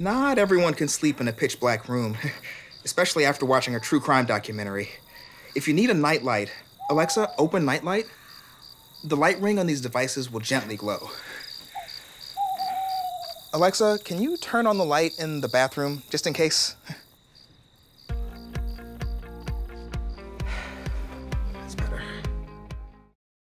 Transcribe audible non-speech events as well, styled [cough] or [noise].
Not everyone can sleep in a pitch black room, [laughs] especially after watching a true crime documentary. If you need a nightlight, Alexa, open nightlight. The light ring on these devices will gently glow. Alexa, can you turn on the light in the bathroom just in case? [sighs] That's better.